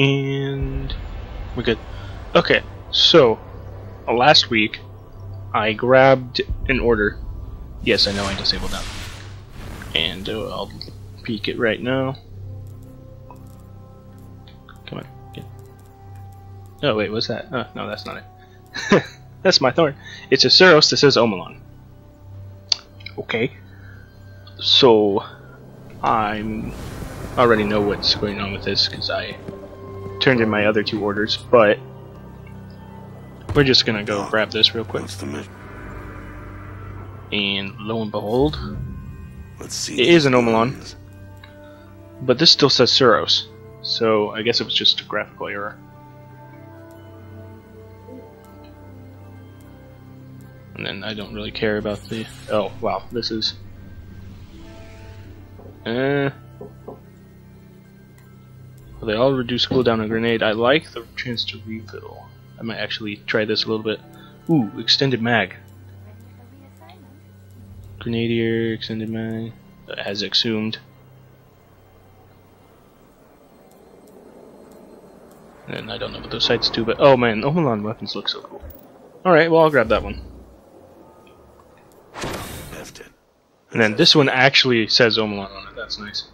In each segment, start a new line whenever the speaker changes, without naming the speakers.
And we're good. Okay, so uh, last week I grabbed an order. Yes, I know I disabled that. And uh, I'll peek it right now. Come on. Get. Oh wait, what's that? Oh, no, that's not it. that's my thorn. It's a Suros that says Omolon. Okay. So I'm already know what's going on with this because I turned in my other two orders, but we're just gonna go grab this real quick.
What's the mission?
And lo and behold,
Let's see.
It is an Omolon.
guns.
but this still says Suros, so I guess it was just a graphical error. And then I don't really care about the. Oh wow, this is. Uh, they all reduce cooldown on grenade. I like the chance to refill. I might actually try this a little bit. Ooh, extended mag. Grenadier, extended mag. That has exhumed. And I don't know what those sights do, but oh man, Omolon weapons look so cool. Alright, well I'll grab that one. And then this one actually says Omolon on it, that's nice.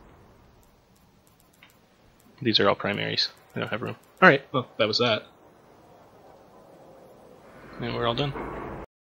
These are all primaries. I don't have room. Alright, well, that was that. And we're all done.